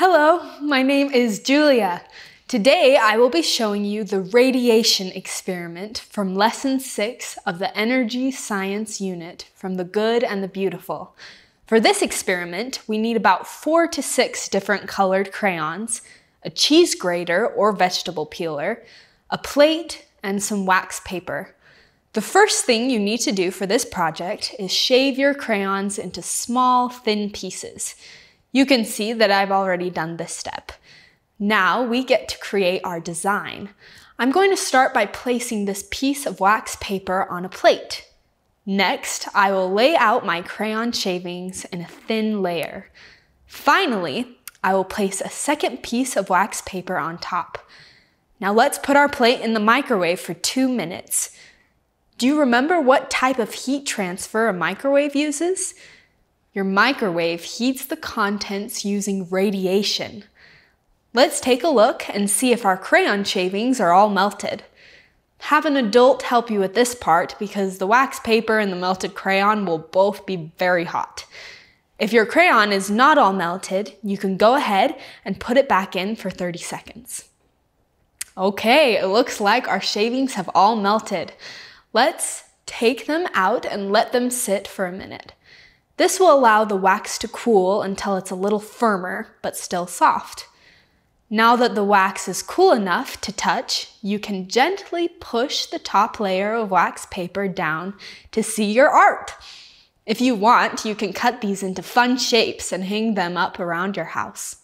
Hello, my name is Julia. Today I will be showing you the radiation experiment from lesson 6 of the energy science unit from the good and the beautiful. For this experiment, we need about 4 to 6 different colored crayons, a cheese grater or vegetable peeler, a plate, and some wax paper. The first thing you need to do for this project is shave your crayons into small, thin pieces. You can see that I've already done this step. Now we get to create our design. I'm going to start by placing this piece of wax paper on a plate. Next, I will lay out my crayon shavings in a thin layer. Finally, I will place a second piece of wax paper on top. Now let's put our plate in the microwave for two minutes. Do you remember what type of heat transfer a microwave uses? Your microwave heats the contents using radiation. Let's take a look and see if our crayon shavings are all melted. Have an adult help you with this part because the wax paper and the melted crayon will both be very hot. If your crayon is not all melted, you can go ahead and put it back in for 30 seconds. Okay, it looks like our shavings have all melted. Let's take them out and let them sit for a minute. This will allow the wax to cool until it's a little firmer, but still soft. Now that the wax is cool enough to touch, you can gently push the top layer of wax paper down to see your art. If you want, you can cut these into fun shapes and hang them up around your house.